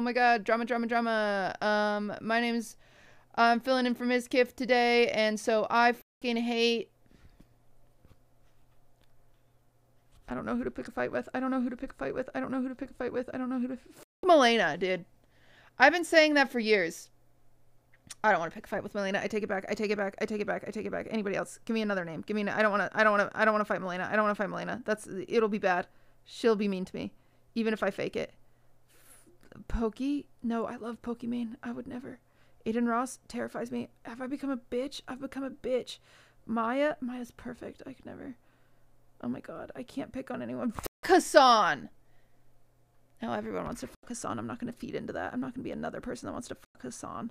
Oh my god, drama, drama, drama. Um, my name's I'm filling in for Mizkif today, and so I fucking hate. I don't know who to pick a fight with. I don't know who to pick a fight with. I don't know who to pick a fight with. I don't know who to. F- Malena, dude. I've been saying that for years. I don't want to pick a fight with Malena. I take it back. I take it back. I take it back. I take it back. Anybody else? Give me another name. Give me. An, I don't want to. I don't want to. I don't want to fight Malena. I don't want to fight Malena. That's. It'll be bad. She'll be mean to me, even if I fake it. Pokey? No, I love Pokimane. I would never. Adin Ross terrifies me. Have I become a bitch? I've become a bitch. Maya? Maya's perfect. I could never. Oh my god, I can't pick on anyone. Fuck Hasan! Now everyone wants to fuck Hasan. I'm not going to feed into that. I'm not going to be another person that wants to fuck Hasan.